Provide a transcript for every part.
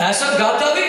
ऐसा गाता भी।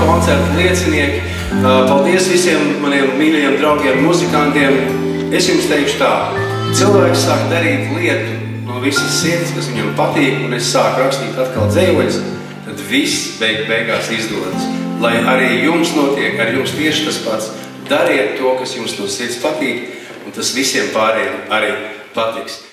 Koncerta liecinieki. Paldies visiem maniem mīļajiem draugiem, muzikantiem. Es jums teikšu tā, cilvēks sāk darīt lietu no visas sirds, kas viņam patīk, un es sāku rakstīt atkal dzējoļus, tad viss beig beigās izdodas. Lai arī jums notiek, ar jums tieši tas pats. Dariet to, kas jums no sirds patīk, un tas visiem pārējiem arī patiks.